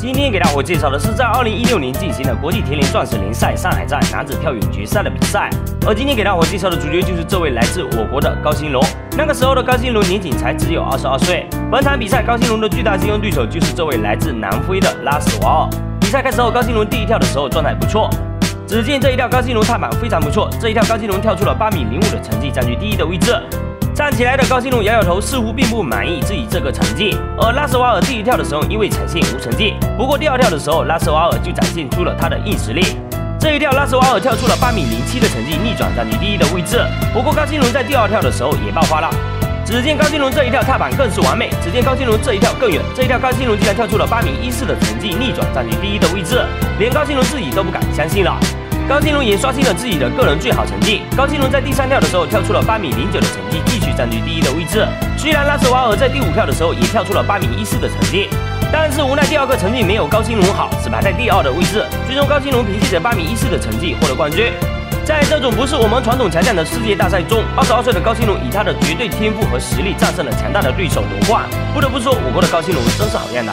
今天给大伙介绍的是在二零一六年进行的国际田联钻石联赛上海站男子跳远决赛的比赛。而今天给大伙介绍的主角就是这位来自我国的高兴龙。那个时候的高兴龙年仅才只有二十二岁。本场比赛高兴龙的巨大竞争对手就是这位来自南非的拉斯瓦尔。比赛开始后，高兴龙第一跳的时候状态不错。只见这一跳高兴龙踏板非常不错，这一跳高兴龙跳出了八米零五的成绩，占据第一的位置。站起来的高兴龙摇摇头，似乎并不满意自己这个成绩。而拉斯瓦尔第一跳的时候因为呈现无成绩，不过第二跳的时候拉斯瓦尔就展现出了他的硬实力。这一跳拉斯瓦尔跳出了八米零七的成绩，逆转占据第一的位置。不过高兴龙在第二跳的时候也爆发了，只见高兴龙这一跳踏板更是完美，只见高兴龙这一跳更远，这一跳高兴龙竟然跳出了八米一四的成绩，逆转占据第一的位置，连高兴龙自己都不敢相信了。高兴龙也刷新了自己的个人最好成绩。高兴龙在第三跳的时候跳出了八米零九的成绩，继续占据第一的位置。虽然拉斯瓦尔在第五跳的时候也跳出了八米一四的成绩，但是无奈第二个成绩没有高兴龙好，只排在第二的位置。最终高兴龙凭借着八米一四的成绩获得冠军。在这种不是我们传统强项的世界大赛中，二十二岁的高兴龙以他的绝对天赋和实力战胜了强大的对手夺冠。不得不说，我国的高兴龙真是好样的。